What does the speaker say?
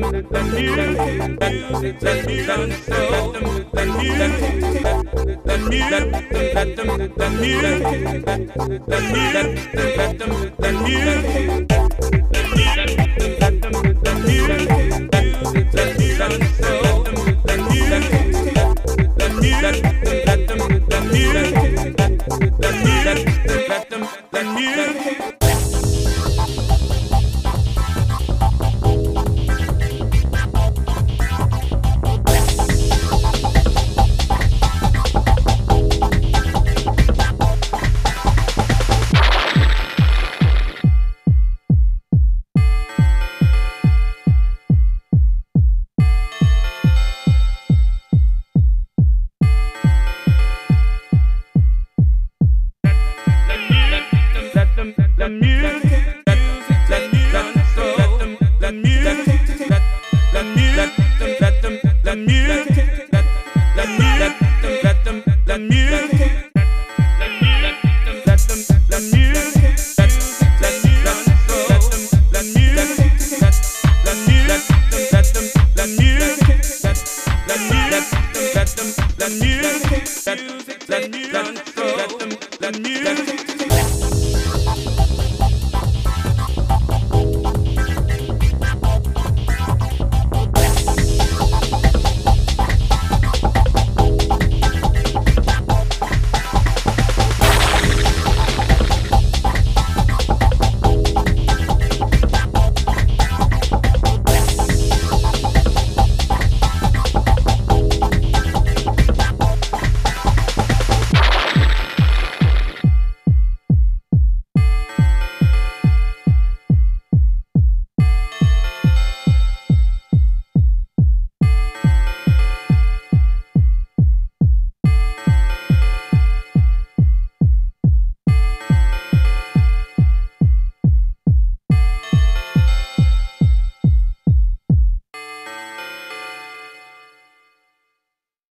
the music, the music, the music, the music, the music, the music, the music, let them, let music, let them, let music.